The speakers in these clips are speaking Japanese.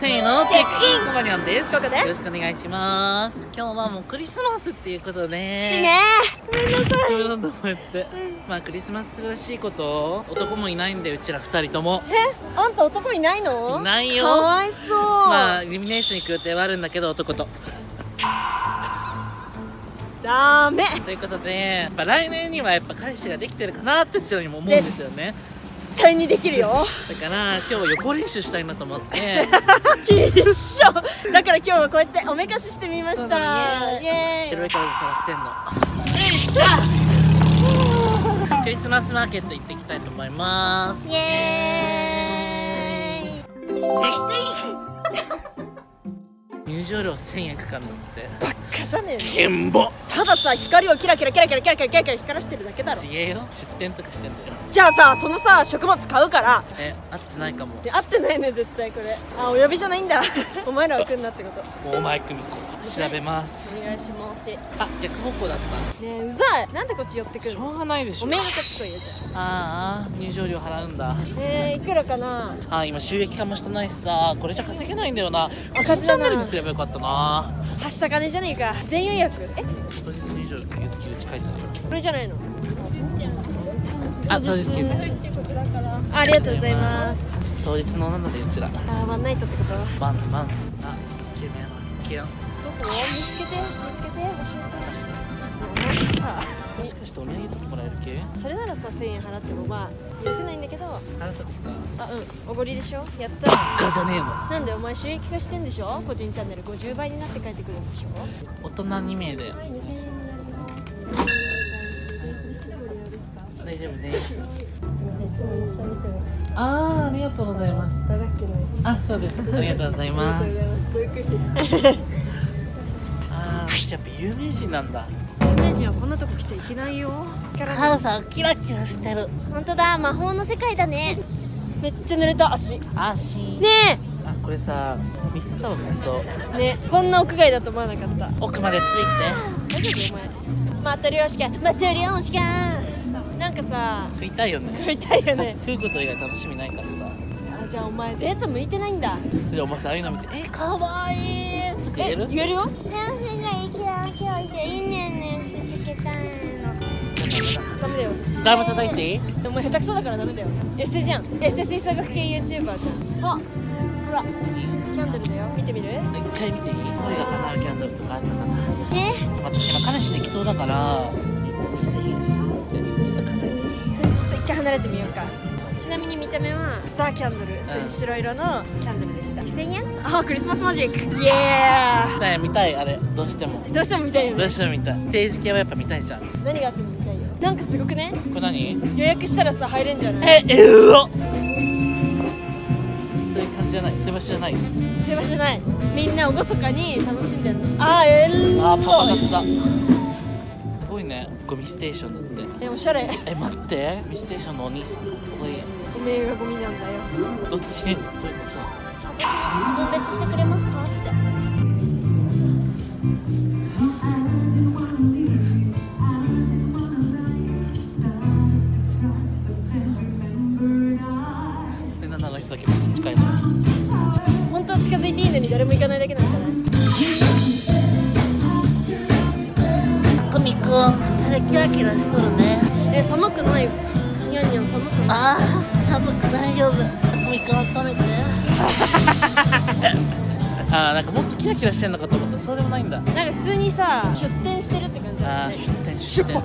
せーのチェック。イン。コバニャンです。よろしくお願いします。今日はもうクリスマスっていうことで。しね。ごめんなさい。そうなん。だこうやって、まあクリスマスらしいこと男もいないんでうちら二人とも。えあんた男いないの？いないよ。かわいそう。まあイルミネーション行く予定はあるんだけど男と。ダメ。ということでやっぱ来年にはやっぱ彼氏ができてるかなってうちらにも思うんですよね。絶対にできるよ。だから今日は予行練習したいなと思って。一緒。だから今日はこうやっておめかししてみました。イエーイ。エロいから探してんの。クリスマスマーケット行ってきたいと思います。イエーイ。入場料1000円かかるのってバッカじゃねえの？ケンボたださ光をキラキラキラキラキラキラキラキラ光らしてるだけだろ。ちげえよ。出店とかしてんだよ。じゃあさそのさ食物買うから。え合ってないかも。で合ってないね絶対これ。あお呼びじゃないんだ。お前らは来んなってこと。もうマイクミコ調べます。お願いします。ねあ逆方向だった。えうざい。なんでこっち寄ってくしょうがないでしょ。おめえがこっち来いよじゃああ入場料払うんだ。あえー、いくらかな？あー今収益化もしてないしさ。これじゃ稼げないんだよな。赤字チャンネルにすればよかったな。はした金じゃねえか事前予約。え？これじゃないの？あ当日券あありがとうございます。当日のでうちらあーワンナイトってこと？バンバンあキメラキランどこ？見つけて見つけて教えて。さもしかしてお土産とかもらえる系？それならさ1000円払ってもまあ許せないんだけど。あなたですか？あうん。おごりでしょ？やった。らガじゃねえの。なんでお前収益化してんでしょ？個人チャンネル50倍になって帰ってくるんでしょ？大人2名で。はい2000円になり大丈夫です。すいませんちょっとインスタ見てもあーありがとうございます。大学生のあそうです。ありがとうございます。ありがとうございますごゆっくりあやっぱ有名人なんだ有名人はこんなとこ来ちゃいけないよ。母さんキラキラしてる。本当だ。魔法の世界だね。めっちゃ濡れた足。ね足え。あこれさミスったわミソねこんな屋外だと思わなかった。奥までつい大丈夫お前マトリョーシカマトリョーシカなんかさて食いたいよね。食いたいよね。食うこと以外楽しみないからさあじゃあお前デート向いてないんだ。でお前さああいうの見て「えかわいい」とか言える？言えるよ。ダメだよ。私ダム叩いていいでも下手くそだからダメだよエステじゃんエステ吹奏楽系 YouTuber じゃんあほらキャンドルだよ見てみる一回見ていい声が叶うキャンドルとかあったかなえ私今彼氏できそうだから2000円すってちょっと考えていいちょっと一回離れてみようかちなみに見た目はザ・キャンドル、うん。白色のキャンドルでした。2000円？あクリスマスマジック。イエー。ね見たいあれ。どうしても。どうしても見たいよどうねしても見たい。定時系はやっぱ見たいじゃん。こ何があっても見たいよ。なんかすごくねれ何？予約したらさ入れんじゃない？ええうわそういう感じじゃない。そういう場所じゃない。そういう場所じゃない。みんな厳かに楽しんでんの。あーえー。あーパパ活だ。すごいね。ゴミステーションだって。えおしゃれ。え待って。ゴミステーションのお兄さん。かっこいいおめえがゴミなんだよ。どっち？どういうこ私に分別してくれますか？って。だけめっちゃ近いの？本当は近づいていいのに誰も行かないだけなんじゃない？あれキラキラしとるね。え寒くない？にゃんにゃん寒くない？ああ寒く大丈夫久美くん温めてあーなんかもっとキラキラしてんのかと思った。らそうでもないんだ。なんか普通にさ出店してるって感じだあーね出店出店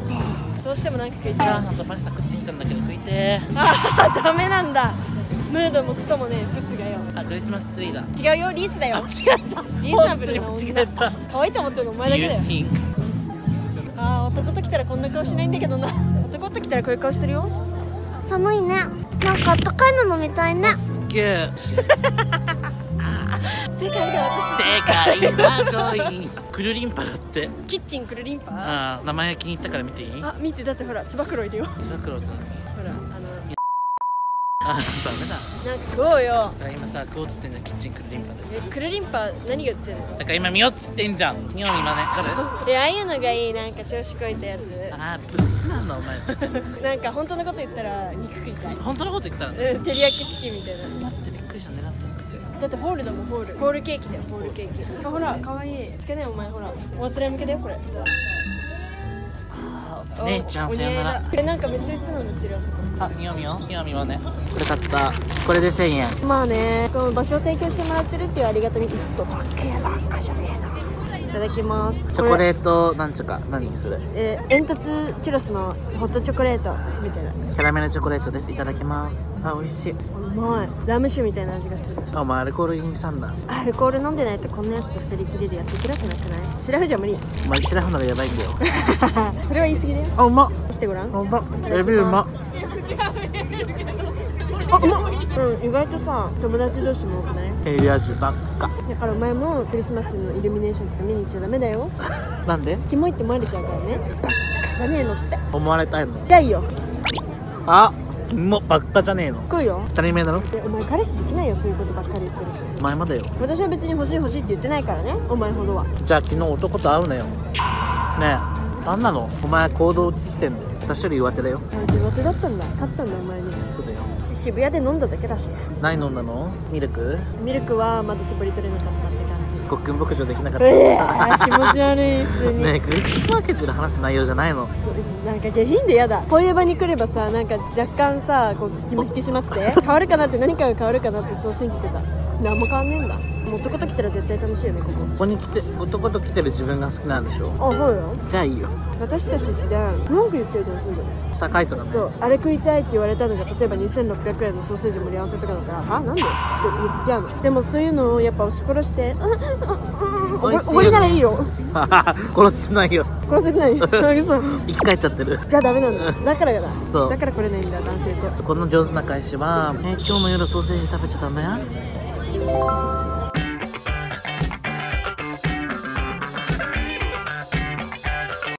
どうしてもなんか食いチたいャーハンとパスタ食ってきたんだけど食いてーあーダメなんだ。ムードもクソもねブスがよ。あクリスマスツリーだ。違うよリースだよ。間違えた。リーズナブルな女。間違えた。可愛いと思ってるのお前だけだよ。あー男と来たらこんな顔しないんだけどな。男と来たらこういう顔してるよ。寒いねなんかあったかいの飲みたいね。すっげえ。世界で私世界は遠いクルリンパだって。キッチンクルリンパ？あー名前が気に入ったから見ていい？あ見てだってほらつば九郎いるよ。つば九郎ってほらあ何あダメだ。のなんか食おうよ。だから今さ食おうっつってんじゃん。キッチンクルリンパです。えクルリンパ何が売ってるの？だから今見ようっつってんじゃん。見よう今ねこれえああいうのがいい。なんか調子こいたやつ。あーブスなんだお前。なんか本当のこと言ったら肉食いたい。本当のこと言ったら？ねうん照り焼きチキンみたいな。待ってびっくりした狙ってなくて。だってホールだもんホール。ホールケーキだよホールケーキ。あほらかわいい。つけないお前ほら。おつらい向けだよこれ姉ちゃんおさよなら。これなんかめっちゃいつの塗ってるあそこ。あみよみよ。みよみはね。これ買った。これで1000円。まあねこの場所を提供してもらってるっていうありがたみ。嘘だけばっかじゃねえな。いただきます。チョコレートなんちゅうか何にする？えー、煙突チュロスのホットチョコレートみたいな。キャラメルチョコレートです。いただきます。あ美味しいうまい。ラム酒みたいな味がする。あお前アルコールにしたんだ。アルコール飲んでないとこんなやつと二人きりでやっていけなくなくない？シラフじゃ無理お前シラフのがやばいんだよ。それは言い過ぎだよ。あうまっ。してごらん。うまっ。レビうまっ。あうまっ。うん意外とさ友達同士も多くない？テレビ味ばっかだからお前もクリスマスのイルミネーションとか見に行っちゃダメだよ。なんで？キモいって思われちゃうからね。じゃねえのって。思われたいの。痛いよ。あもうばっかじゃねえの。食うよ。当たり前だろ。でお前彼氏できないよそういうことばっかり言ってる。と前までよ。私は別に欲しい欲しいって言ってないからねお前ほどは。じゃあ昨日男と会うなよ。ねえ何なのお前行動移してんだよ私より上手だよ。あ地元だったんだ。勝ったんだお前に。そうだよ。し渋谷で飲んだだけだし。何飲んだの？ミルク？ミルクはまだ絞り取れなかったって感じ。ごっくん牧場できなかった。うえー気持ち悪い普通に、ねえクリスマーケットで話す内容じゃないの。なんか下品でやだ。こういう場に来ればさなんか若干さこう気も引き締まって 変わるかなって何かが変わるかなってそう信じてた。何も変わんねえんだ男と来たら絶対楽しいよねここ。ここに来て男と来てる自分が好きなんでしょあそうよじゃあいいよ。私たちって文句言ってるじゃんすぐ。高いとかねそうあれ食いたいって言われたのが例えば2600円のソーセージ盛り合わせとかだったら「あなんで?」って言っちゃうの。でもそういうのをやっぱ押し殺して「うんうんうんおごりならいいよ。殺してないよ。殺せてない嘘。生き返っちゃってる。じゃあダメなんだ。だからだそう。だから来れないんだ男性と。この上手な返しは「えー今日の夜ソーセージ食べちゃダメ?」